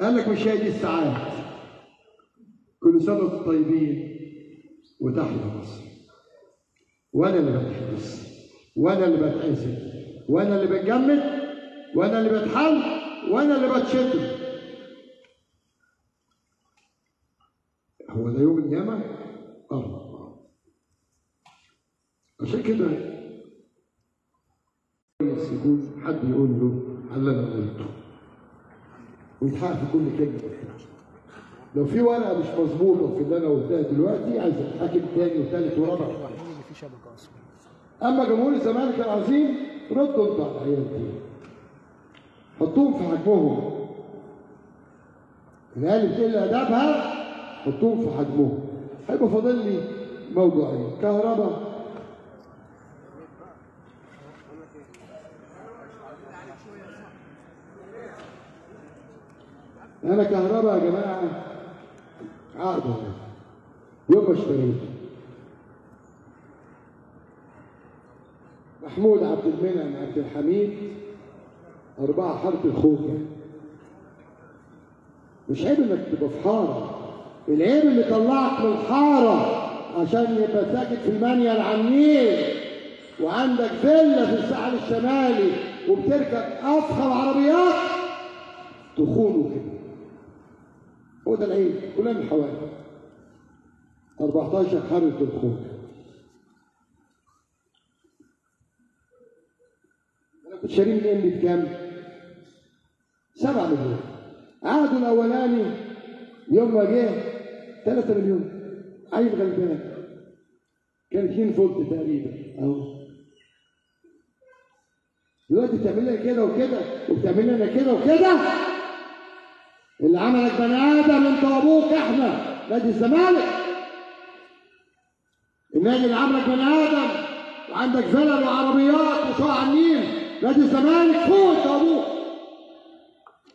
قال لك مش هي دي الساعات كل سنة طيبين وتحيا مصر وأنا اللي بتحبس وأنا اللي بتعزل. وأنا اللي بتجمد. وأنا اللي بتحل. وأنا اللي بتشتم. هو ده يوم القيامة؟ آه عشان كده يكون حد يقول له على اللي أنا قلته ويتحقق في كل كلمه لو في ورقة مش مظبوطة في اللي أنا قلتها دلوقتي عايز اتحاكم تاني وثالث ورابع أما جمهور الزمالك العظيم ردوا أنتوا على العيال دي. حطوهم في حجمهم. العيال اللي بتقل ادابها حطوهم في حجمهم. هيبقى فاضل لي موضوعين. كهرباء أنا كهرباء يا جماعة. عقد يوم ما اشتريته محمود عبد المنعم عبد الحميد أربعة حرف الخوجة مش عيب إنك تبقى في حارة. العيب اللي طلعك من الحارة عشان يبقى ساكت في المانيال على النيل وعندك فيلا في الساحل الشمالي وبتركب أفخم عربيات تخونه كده. هو ده كلنا من حوالي 14 حرف الخوجة أنا كنت شاريه من ام بكام؟ 7 مليون عقده الاولاني يوم ما جه 3 مليون عيل غلبان كان 2 فولت تقريبا اهو دلوقتي بتعمل لنا كده وكده وبتعمل لنا كده وكده اللي عملك بني آدم انت وابوك إحنا نادي الزمالك. النادي اللي عملك بني آدم وعندك فلل وعربيات على النيل نادي الزمالك فوق انت وابوك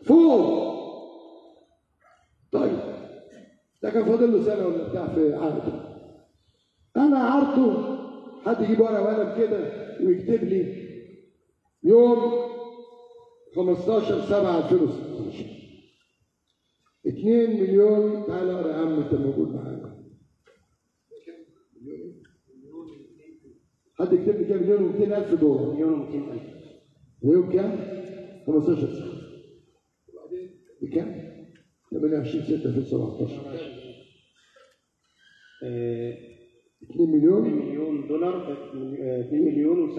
فوق. طيب ده كان فاضل له سنة ولا بتاع في عقده أنا عرضته. حد يجيب ورقة وقلم كده ويكتب لي يوم 15 7 2016 2 مليون تعالى اقرا يا عم انت موجود معانا. حد يكتب لي كام؟ مليون و200 ألف دولار. مليون و200 ألف. يوم كام؟ 15 سنة. وبعدين بكام؟ 28 6 2017 2 مليون؟ مليون دولار 2 مليون و300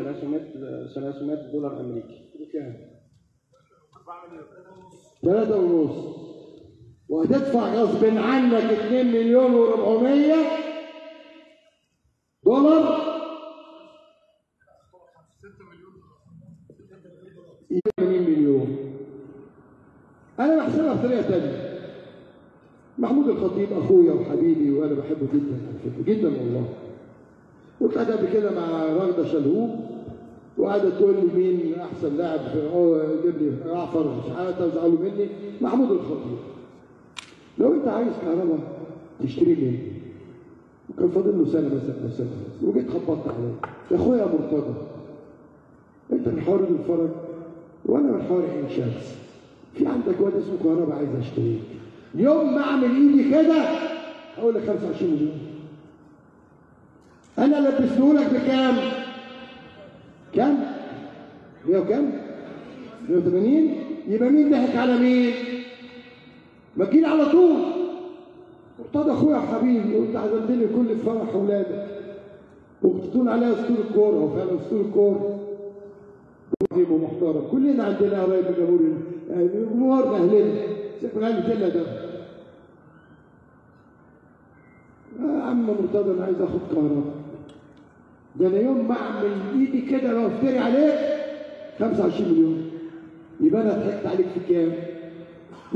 300 دولار أمريكي. بكام؟ 3 ونص. وهتدفع غصب عنك 2 مليون و400 دولار. 80 مليون. أنا بحسبها بطريقة ثانية محمود الخطيب أخويا وحبيبي وأنا بحبه جدا فكرة جدا والله. وطلعت قبل كده مع راغده شلهوب وقعدت تقول لي مين أحسن لاعب جيب لي جعفر مش عارف تزعلوا مني. محمود الخطيب. لو انت عايز كهرباء تشتري مني وكان فاضل له سنة مثلا سنة وجيت خبطت عليه يا أخويا مرتضى انت من حوار الفرج وأنا من حوار عين شمس في عندك واد اسمه كهرباء عايز اشتريك يوم ما أعمل إيدي كده أقول لك 25 مليون أنا لبسته لك بكام؟ كام؟ 100 وكام؟ 180 يبقى مين ضحك على مين؟ ما تجيلي على طول. مرتضى أخويا وحبيبي وانت عزمتني كل فرح اولادك وبتطول عليا أسطول الكوره هو فعلا أسطول الكوره عظيم ومحترم كلنا عندنا قرايب من جمهور جمهورنا أهلنا. سيبنا قال كده ده. يا عم مرتضى أنا عايز آخد كهرباء. ده أنا يوم ما أعمل إيدي كده لو أفتري عليك 25 مليون. يبقى أنا ضحكت عليك في كام؟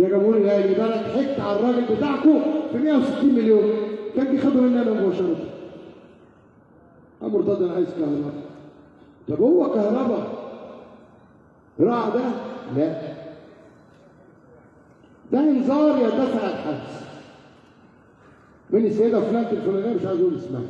يا جمهور الاهلي يبقى أنا ضحكت على الراجل بتاعكم في 160 مليون. كان بياخدوا مني أنا مباشره مرتضى أنا عايز كهرباء. طب هو كهرباء راعى ده؟ لا. ده انذار يدفع الحبس. من السيدة فلانة الفلانية مش عايز أقول اسمها.